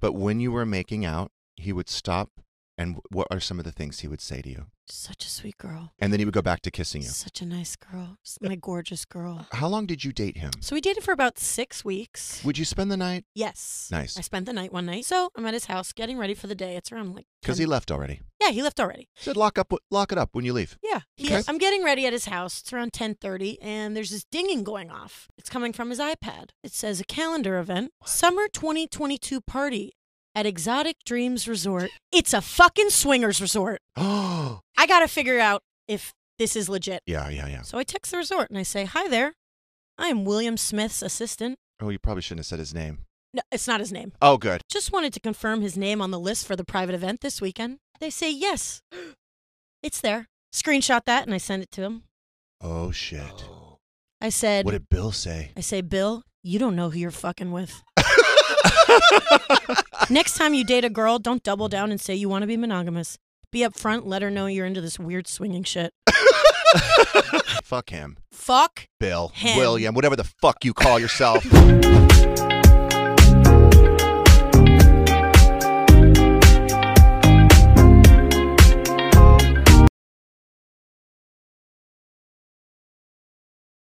But when you were making out, he would stop. And what are some of the things he would say to you? Such a sweet girl. And then he would go back to kissing you. Such a nice girl. Uh, my gorgeous girl. How long did you date him? So we dated for about six weeks. Would you spend the night? Yes. Nice. I spent the night one night. So I'm at his house getting ready for the day. It's around like Because 10 he left already. Yeah, he left already. Said lock up, lock it up when you leave. Yeah. He, Okay. I'm getting ready at his house. It's around 10:30 and there's this dinging going off. It's coming from his iPad. It says a calendar event, summer 2022 party at Exotic Dreams Resort. It's a fucking swingers resort. Oh, I got to figure out if this is legit. yeah, yeah, yeah. So I text the resort and I say, "Hi there. I am William Smith's assistant." Oh, you probably shouldn't have said his name. No, it's not his name. Oh, good. Just wanted to confirm his name on the list for the private event this weekend. They say, "Yes." It's there. Screenshot that and I send it to him. Oh shit. I said, What did Bill say? I say, Bill, you don't know who you're fucking with. Next time you date a girl, don't double down and say you want to be monogamous. Be upfront, let her know you're into this weird swinging shit. Fuck him. Fuck Bill. Him. William. Whatever the fuck you call yourself.